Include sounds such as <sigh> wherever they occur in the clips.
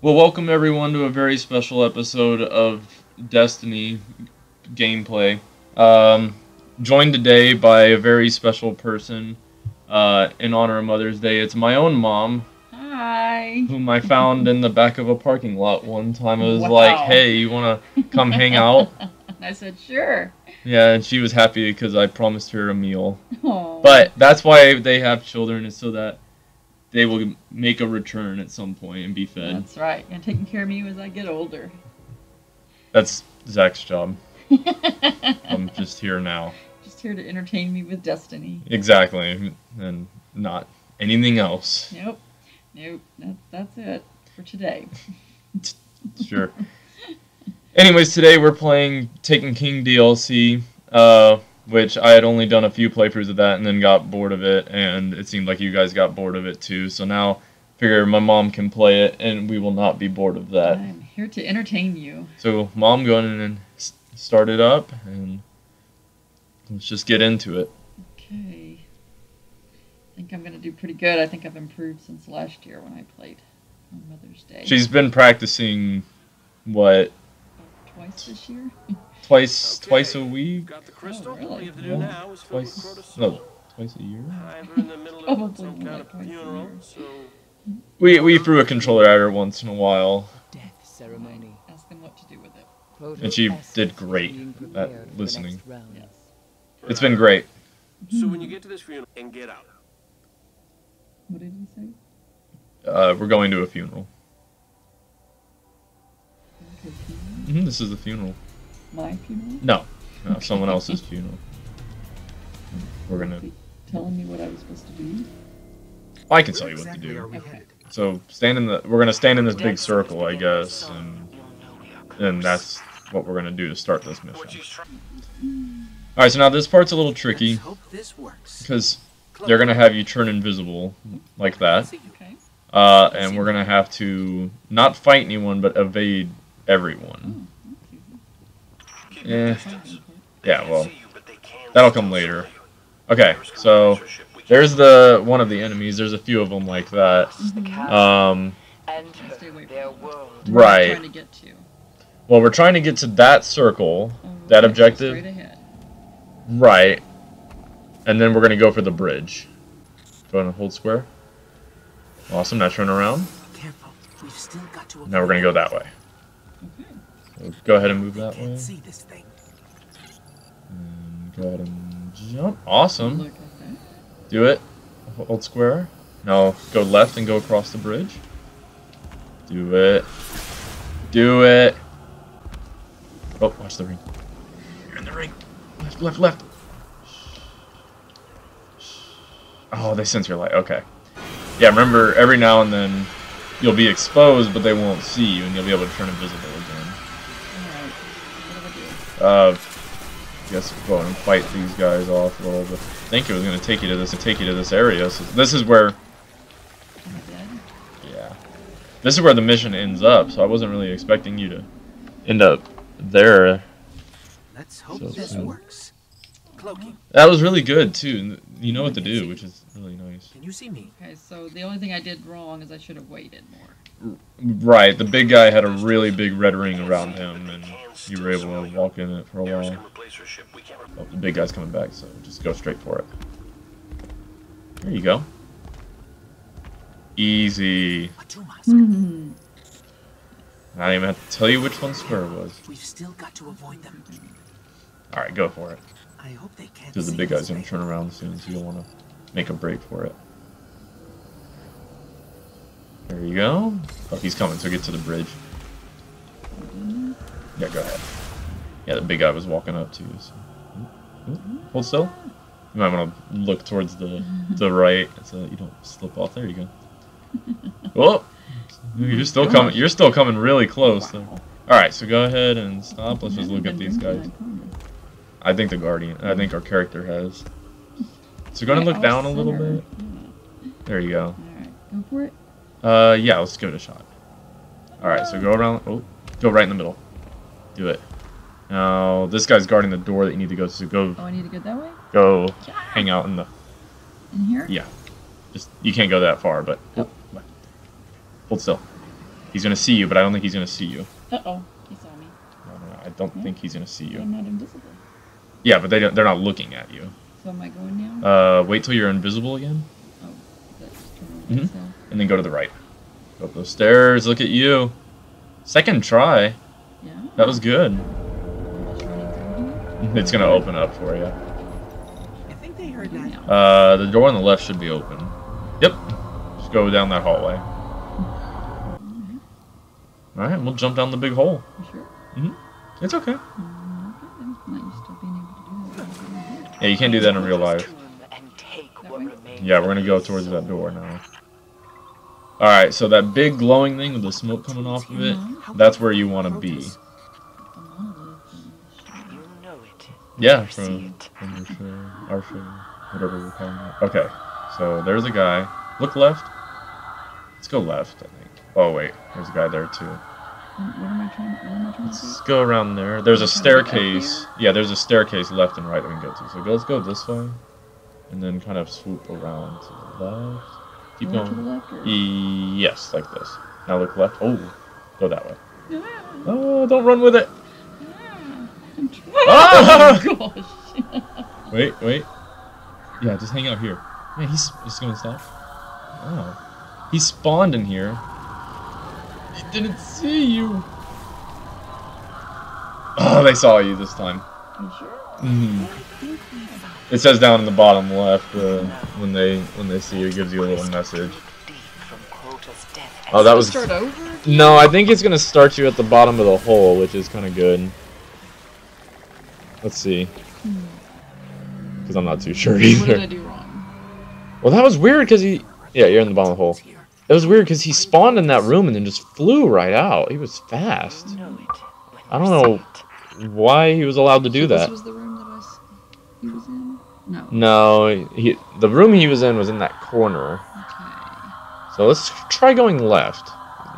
Well, welcome everyone to a very special episode of Destiny gameplay. Um, joined today by a very special person uh, in honor of Mother's Day. It's my own mom, Hi. whom I found in the back of a parking lot one time. I was Wow. like, "Hey, you want to come hang out?" <laughs> I said, sure. Yeah, and she was happy because I promised her a meal. Aw. But that's why they have children, is so that they will make a return at some point and be fed. That's right. And taking care of me as I get older. That's Zach's job. <laughs> I'm just here now. Just here to entertain me with Destiny. Exactly, and not anything else. Nope. Nope. That, that's it for today. <laughs> Sure. Anyways, today we're playing Taken King DLC, uh, which I had only done a few playthroughs of that and then got bored of it, and it seemed like you guys got bored of it too. So now, figure my mom can play it, and we will not be bored of that. I'm here to entertain you. So, mom, go in and start it up, and let's just get into it. Okay. I think I'm going to do pretty good. I think I've improved since last year when I played on Mother's Day. She's been practicing, what, Twice this year? <laughs> twice Okay. twice a week? Got the crystal. Oh, really? All you have to do Yeah. now is Twice, no, twice a year? I'm in the middle of <laughs> Probably some more kind like of twice a year. so We, we threw a controller at her once in a while. Death ceremony. Ask them what to do with it. Proto And she did great at prepared for the listening. Yes. It's been great. so when you get to this funeral and get out, What did you say? Uh, we're going to a funeral. Okay, hmm this is the funeral. My funeral? No, no, someone else's funeral. We're gonna. Telling me what I was supposed to do? I can tell you what to do. Okay. So stand in the. We're gonna stand in this big circle, I guess, and and that's what we're gonna do to start this mission. All right, so now this part's a little tricky Let's hope this works. because they're gonna have you turn invisible like that, uh, and we're gonna have to not fight anyone but evade everyone. Yeah, yeah. Well, that'll come later. Okay, so there's the one of the enemies. There's a few of them like that. Um, Stay away from their them. world. Where am I right. Trying to get to. Well, we're trying to get to that circle, Oh, that objective, right? And then we're gonna go for the bridge. Go ahead and hold square. Awesome. Now turn around. Careful. We've still got to. Now we're gonna go that way. Okay. So go ahead and move that Can't way. see this thing. And go ahead and jump. Awesome. Look at that. Do it. Hold square. Now go left and go across the bridge. Do it. Do it. Oh, watch the ring. You're in the ring. Left, left, left. Oh, they sense your light. Okay. Yeah, remember, every now and then you'll be exposed, but they won't see you, and you'll be able to turn invisible again. Uh, I guess go and fight these guys off a little bit. I think it was gonna take you to this, take you to this area. So this is where, Am I dead? yeah, this is where the mission ends up. So I wasn't really expecting you to end up there. Let's hope So this soon. works. Cloaking. That was really good too. You know what to do, which is really nice. Can you see me? Okay, so the only thing I did wrong is I should have waited more. Right, the big guy had a really big red ring around him, and you were able to walk in it for a while. can replace her ship. We can't. Oh, the big guy's coming back, so just go straight for it. There you go. Easy. Atumas. Hmm. I don't even have to tell you which one square was. We've still got to avoid them. All right, go for it. I hope they can't Because the big guy's gonna turn around soon, so you don't want to make a break for it. There you go. Oh, he's coming, so get to the bridge. Yeah, go ahead. Yeah, the big guy was walking up to you. So. Oop, oop, Hold still. You might want to look towards the the right so that you don't slip off. There you go. <laughs> Oh, you're still coming. You're still coming really close. Though. All right, so go ahead and stop. Let's just look at these guys. I think the guardian. I think our character has. So go ahead and look down a little bit. There you go. Alright, go for it. Uh, yeah, let's give it a shot. All right, so go around. Oh, go right in the middle. Do it. Now this guy's guarding the door that you need to go to. So go, Oh, I need to go that way? go, yeah. hang out in the. In here? Yeah, just you can't go that far, but Oh. hold still. He's gonna see you, but I don't think he's gonna see you. Uh oh, he saw me. No, no, no, I don't think he's gonna see you. I'm not invisible. Yeah, but they don't, they're not looking at you. So am I going down? Uh, wait till you're invisible again, oh, that's -hmm. myself. and then go to the right. Go up those stairs. Look at you. Second try. Yeah. That was good. I'm just running through here. <laughs> It's gonna open up for you. I think they heard that. Uh, the door on the left should be open. Yep. Just go down that hallway. All right, we'll jump down the big hole. You sure? It's okay. Mm, okay, Yeah, you can't do that in real life. Yeah, we're gonna go towards that door now. All right, so that big glowing thing with the smoke coming off of it, that's where you want to be. Yeah, from from your show, our show, whatever we're calling it. Okay, so there's a guy. Look left. Let's go left, I think. Oh wait, there's a guy there too. What am I trying? What am I trying to do? Let's go around there. There's a Trying to get up staircase. Yeah, there's a staircase left and right that we can go to. So go, let's go this way, and then kind of swoop around to the left. Keep going to the left or? Yes, like this. Now look left. Oh, go that way. Yeah. Oh, don't run with it. Trying. Ah! <laughs> Oh <laughs> gosh. Wait, wait. Yeah, just hang out here. Man, he's just gonna stop. Oh, he spawned in here. Didn't see you. <laughs> Oh, they saw you this time. Mhm. It says down in the bottom left uh, when they when they see you, it gives you a little message. Deep from Crota's death Oh, that was no. I think it's gonna start you at the bottom of the hole, which is kind of good. Let's see, because I'm not too sure <laughs> What did I either. do wrong? Well, that was weird because he. Yeah, you're in the bottom of the hole. Here. It was weird because he spawned in that room and then just flew right out. He was fast. know it. when I don't know. Why he was allowed to do so that? This was the room that I s- he was in. No. No, he, the room he was in was in that corner. Okay. So let's try going left.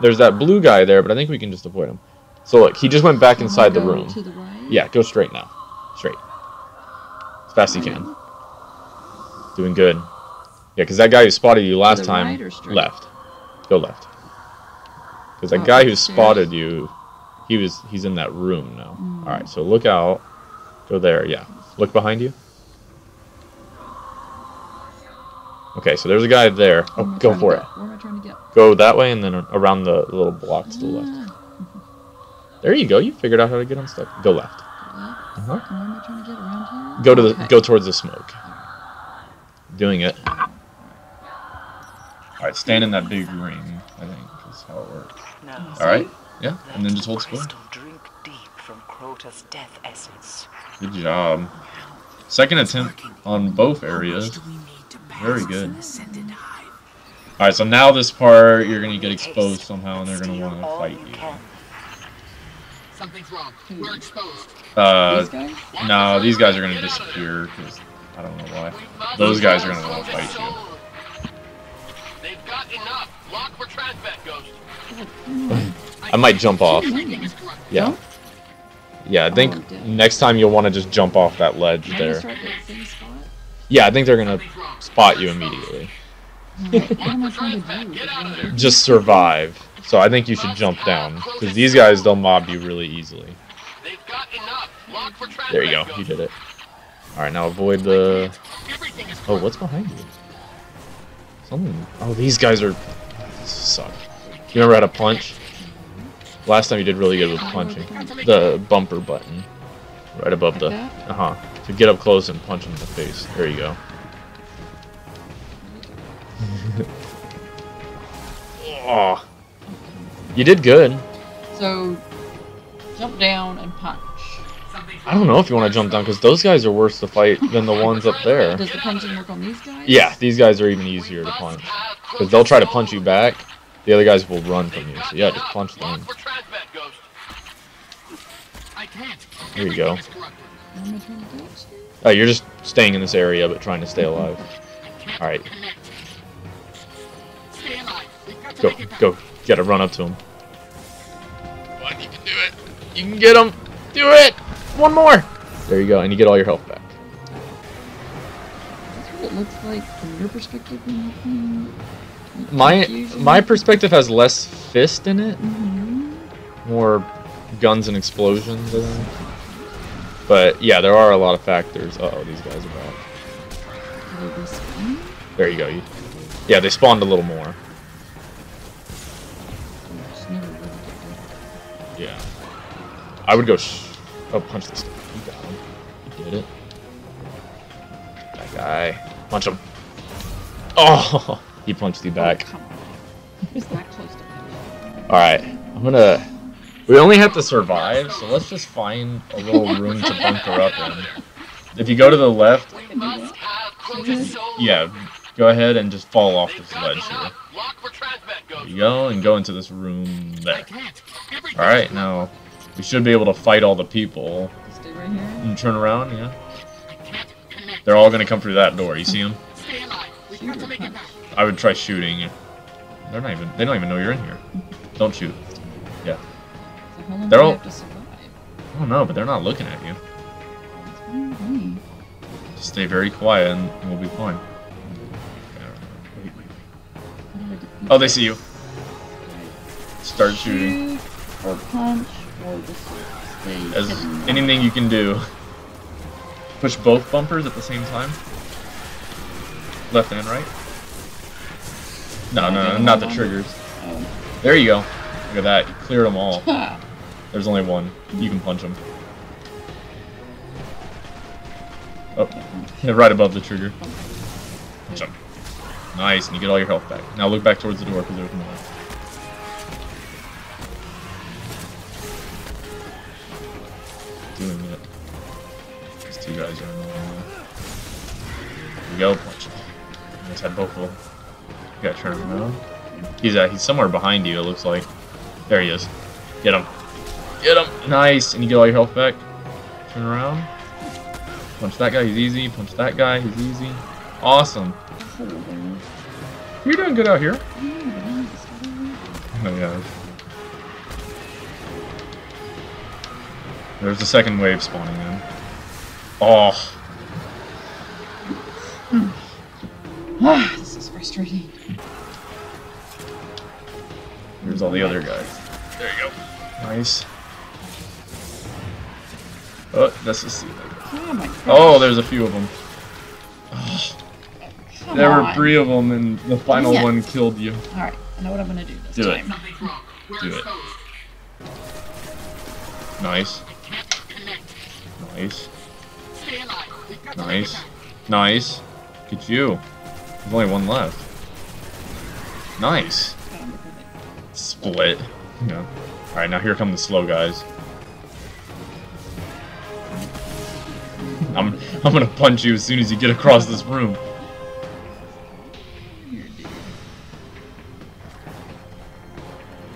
There's that blue guy there, but I think we can just avoid him. So look, he just went back So inside the room. To the right. Yeah, go straight now. Straight. As fast as you can. Doing good. Yeah, because that guy who spotted you last time right left. Go left. Because that Oh, guy who spotted you, he was he's in that room now. Mm. All right, so look out. Go there. Yeah. Look behind you. Okay, so there's a guy there. Oh, go for it. Where am I trying to get? Go that way and then around the little block to the left. Ah, There you go. You figured out how to get unstuck. Go left. left. Uh-huh. And where am I trying to get around here? Go to the Okay. go towards the smoke. Doing it. All right, stand in that big ring. I think is how it works. All right. Yeah, and then just hold square. crystal drink deep from Crota's death essence. Good job. Second attempt on both areas. do we need to pass Very good. All right, so now this part you're gonna get exposed somehow, and they're gonna want to fight you you. Something's wrong. We're exposed. Uh, These no, these guys are gonna disappear because I don't know why. Those guys are gonna want to fight you. They've got enough. Lock for transmat, Ghost. I might jump off. Yeah, yeah. I think Oh, next time you'll want to just jump off that ledge Am there. start at the same spot? Yeah, I think they're gonna spot you immediately. Alright, what am I trying to Transmat, do? get out of there. Just survive. So I think you should jump down because these guys they'll mob you really easily. They've got enough. Lock for transmat, There you go. You did it. All right, now avoid the. Oh, what's behind you? Something. Oh, these guys are suck. You remember how to punch? Last time you did really good with punching. The bumper button, right above the. Uh huh. To get up close and punch him in the face. There you go. <laughs> oh. You did good. So, jump down and punch. I don't know if you want to jump down because those guys are worse to fight than the ones up <laughs> there. Does the punching work on these guys? Yeah, these guys are even easier to punch because they'll try to punch you back. The other guys will run from you. So yeah, just punch them. for transmat, Ghost. I can't. There you go. Everything is corrupted. What am I trying to do? Oh, you're just staying in this area but trying to stay alive. All right, Connect. Stay alive. We've got to go, make it back. go, gotta run up to him. Come on, you can do it. You can get him. Do it. One more. There you go, and you get all your health back. It looks like from your perspective My my perspective has less fist in it, Mhm. more guns and explosions. I think. But yeah, there are a lot of factors. Uh oh, these guys are back. Do they respawn? There you go. You, yeah, they spawned a little more. I just never really get Yeah. I would go. Sh- oh, punch this guy. You got him. You did it. That guy. Punch him. Oh, <laughs> he punched you back. Oh, come on. Who's that close to punch? All right, I'm gonna. We only have to survive, so let's just find a little room to bunker up in. If you go to the left, We must have Crota's soul. yeah, go ahead and just fall off this ledge here. Lock for transmat, There you go, and go into this room there. All right, now we should be able to fight all the people. Stay right here. And turn around, yeah. I can't connect. They're all gonna come through that door. You see them? Stay alive. We Shoot got to or make it punch? back. I would try shooting. They're not even. They don't even know you're in here. Don't shoot. So long They're all-? I don't know, but they're not looking at you. That's fine with me. Just stay very quiet, and we'll be fine. Wait, wait, How do I defeat Oh, they see you. Start shooting. Or punch, or just stay As anything you can do. Push both bumpers at the same time. Left and right. No, no, no, not the triggers. There you go. Look at that. You cleared them all. <laughs> There's only one. You can punch them. Oh, yeah, right above the trigger. Punch him. Nice, and you get all your health back. Now look back towards the door because there's more. Guys are. There you go, punch. Almost had both of. You gotta turn him around. He's uh, he's somewhere behind you. It looks like. There he is. Get him. Get him. Nice. And you get all your health back. Turn around. Punch that guy. He's easy. Punch that guy. He's easy. Awesome. You're doing good out here. Oh yeah. There's the second wave spawning in. Oh, Ah, this is frustrating. there's all the other guys. There you go. Nice. Oh, that's the sea. Oh my gosh. Oh, there's a few of them. Come There were three of them, and the final Yeah. one killed you. Alright, I know what I'm gonna do this Do it. time. Something's Do it. Nice, I can't connect. nice, nice, nice. Look at you. There's only one left. Nice. Got him before they- Split. Yeah. Alright, now here come the slow guys. I'm I'm gonna punch you as soon as you get across this room. Here, dude.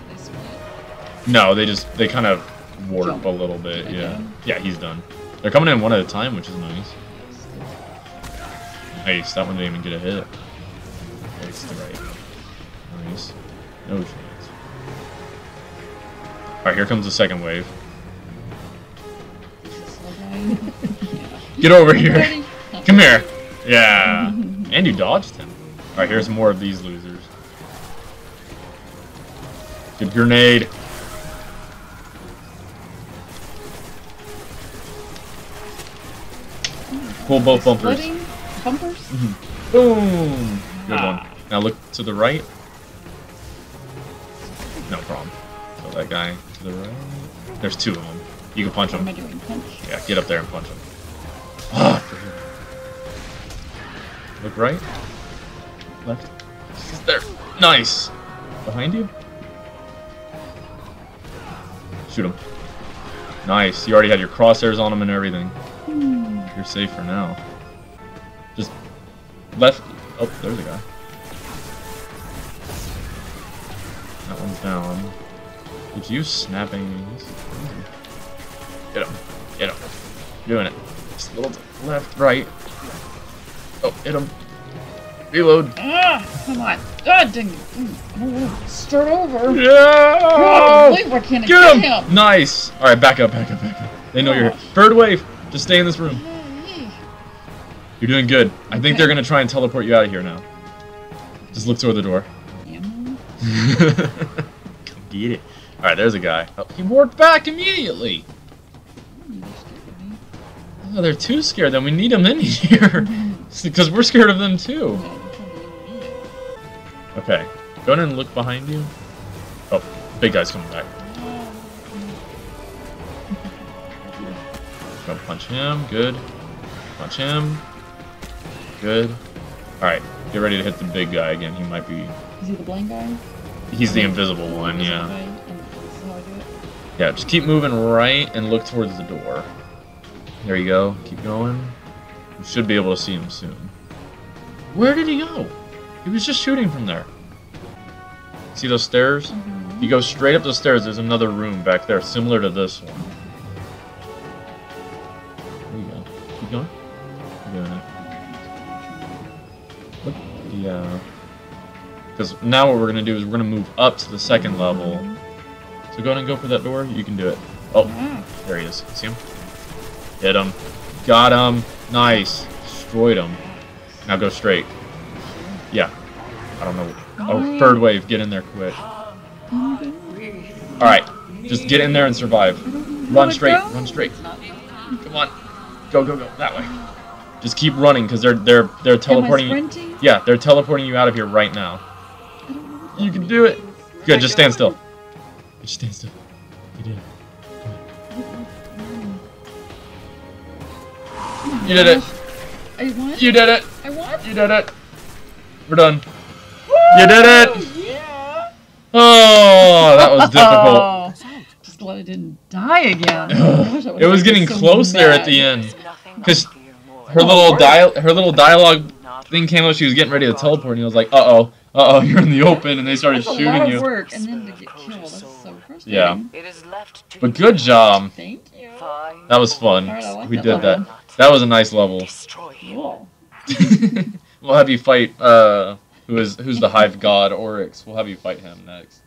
They split. No, they just they kind of warp a little bit. Did I get Yeah. Yeah, he's done. They're coming in one at a time, which is nice. Nice. That one didn't even get a hit. It's the right. Nice. No chance. Alright, here comes the second wave. Slow guy. yeah. Get over here. Come here. Yeah. and you dodged him. Alright, here's more of these losers. Good grenade. Pull both bumpers. Bumpers? Boom. Good Ah. one. Now look to the right. No problem. So that guy to the right. There's two of them. You can punch What am I doing? Punch? Yeah, get up there and punch him. Ah. Look right. Left. There. Nice. Behind you. Shoot him. Nice. You already had your crosshairs on him and everything. You're safe for now. Left. Oh, there's a guy. That one's down. Did you snapping these? Get him. Get him. Doing it. Just a little left, right. Oh, hit him. Reload. Ah, come on. God dang it. Oh, Start over. Yeah! God, I can't Get him! him. Nice. All right, back up, back up, back up. They know you're Oh. here. Bird wave. Just stay in this room. You're doing good. I think they're gonna try and teleport you out of here now. Just look toward the door. Come <laughs> get it. Alright, there's a guy. Oh, he warped back immediately. You just scared me. Oh, they're too scared. Then we need them in <laughs> here. <laughs> Because we're scared of them too. Yeah, you're trying to leave me. Okay. Go in and look behind you. Oh, big guy's coming back. Go punch him. Good. Punch him. Good. Alright. Get ready to hit the big guy again. He might be... Is he the blind guy? He's the invisible one, yeah. guy? And this is how I do it? Yeah, just keep moving right and look towards the door. There you go. Keep going. You should be able to see him soon. Where did he go? He was just shooting from there. See those stairs? If you go straight up the stairs, there's another room back there, similar to this one. Because now what we're gonna do is we're gonna move up to the second level. So go ahead and go for that door. You can do it. Oh, there he is. See him? Hit him. Got him. Nice. Destroyed him. Now go straight. Yeah. I don't know. Oh, third wave. Get in there quick. Alright. Just get in there and survive. Run straight. Run straight. Come on. Go, go, go. That way. Just keep running because they're they're they're teleporting you. Yeah, they're teleporting you out of here right now. You can do it. Good, just stand still. Just stand still. You did it. You did it. I won? You did it. I won? You did it. We're done. You did it. Yeah! Oh, that was difficult. <laughs> Oh, just glad I didn't die again. <sighs> Gosh, It was getting so close there at the end. There's nothing 'Cause I fear more Her than little work. dial, her little dialogue thing came up. She was getting ready to teleport, and he was like, "Uh oh, uh oh, <laughs> you're in the open," and they started That's a lot shooting of you. work, and then to get killed. That's so frustrating. Yeah. It is left to But good job. Thank you. That was fun. Alright, I like We that did that. level. That was a nice level. Destroy him. Cool. <laughs> we'll have you fight. Uh, who is who's the hive god Oryx? We'll have you fight him next.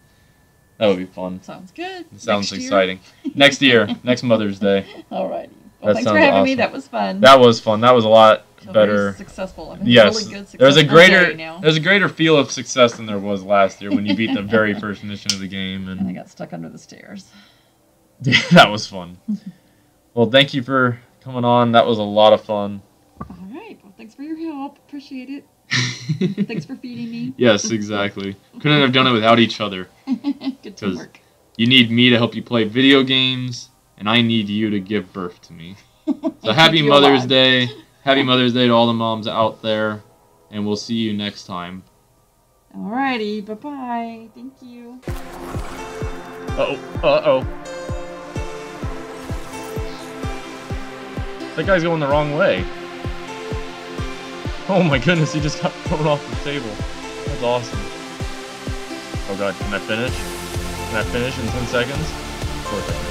That would be fun. Sounds good. It sounds Next year? exciting. Next year, <laughs> next Mother's Day. Alrighty. Well, That thanks for sounds having me. That was fun. That was fun. That was a lot Very better. Successful. Having a Yes, really good there's a successful greater there's a greater feel of success than there was last year when you beat the very <laughs> first mission of the game, And I got stuck under the stairs. <laughs> that was fun. <laughs> Well, thank you for coming on. That was a lot of fun. All right. Well, thanks for your help. Appreciate it. Thanks for feeding me. yes, exactly. Couldn't have done it without each other. good teamwork. You need me to help you play video games, and I need you to give birth to me. So happy Mother's alive. Day. Happy Mother's Day to all the moms out there, and we'll see you next time. Alrighty. Bye bye. Thank you. Uh oh. Uh oh. That guy's going the wrong way. Oh my goodness, he just got thrown off the table. That's awesome. Oh god, can I finish? Can I finish in 10 seconds? Of course I can.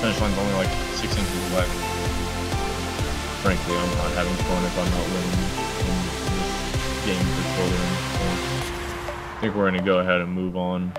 Finish line's only like 6 inches away. Frankly, I'm not having fun if I'm not winning in this game for children. So I think we're gonna go ahead and move on.